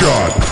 Shot.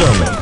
Awesome.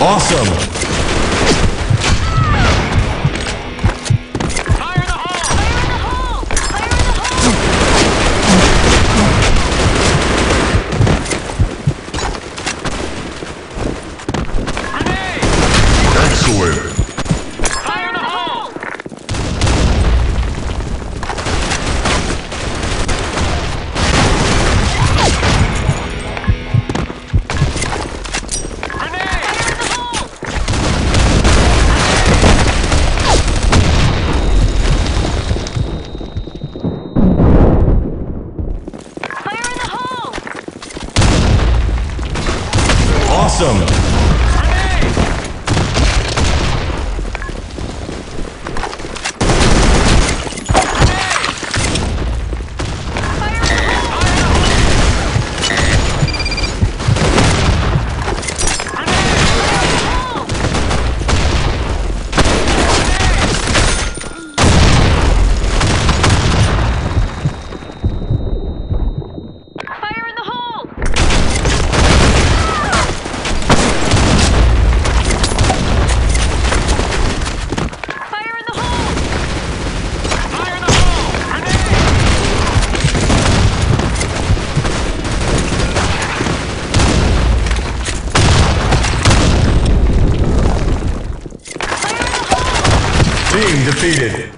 Awesome. defeated.